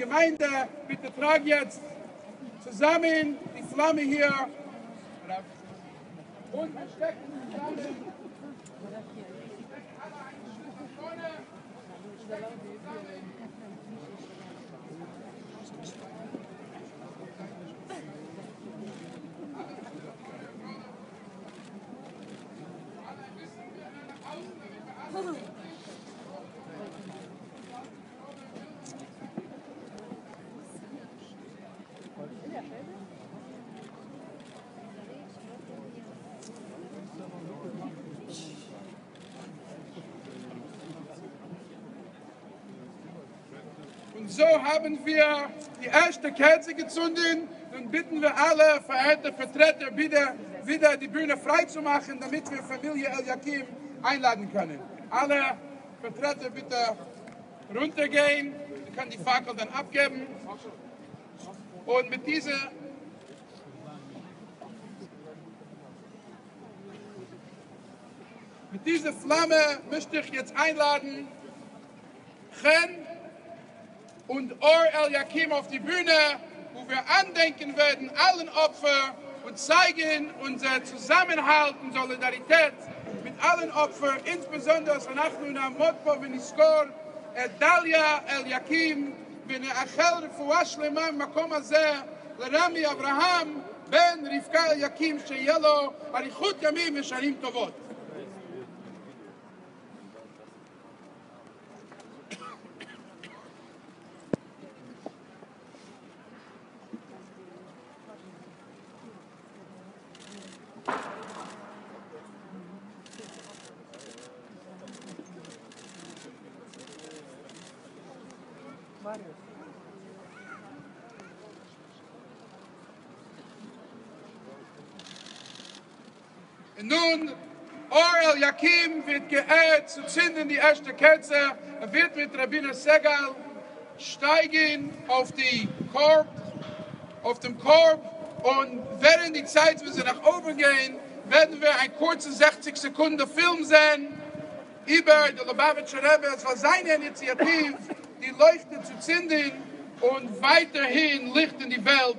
Gemeinde, bitte trag jetzt zusammen die Flamme hier. Und wir stecken die Und so haben wir die erste Kerze gezündet. Nun bitten wir alle verehrte Vertreter, bitte wieder die Bühne freizumachen, damit wir Familie El-Yakim einladen können. Alle Vertreter bitte runtergehen. Ich kann die Fackel dann abgeben. Und mit dieser Mit dieser Flamme möchte ich jetzt einladen, Chen und Or El Yakim auf die Bühne, wo wir andenken werden allen Opfern und zeigen unser Zusammenhalt und Solidarität mit allen Opfern, insbesondere אנחנו נעמוד פה ונזכור את דליה אליקים ונאחל רפואה שלמה במקום הזה לרמי אברהם בן רבקה אליקים, שיהיה לו אריכות ימים ושנים טובות. Und nun, Orel Yakim wird geehrt zu zünden die erste Kerze. Er wird mit Rabbiner Segal steigen auf die Korb, auf dem Korb und während die Zeit, wenn sie nach oben gehen, werden wir einen kurzen 60 Sekunden Film sehen über die Lubavitcher Rebbe. Es war seine Initiative, die Leuchte zu zünden und weiterhin Licht in die Welt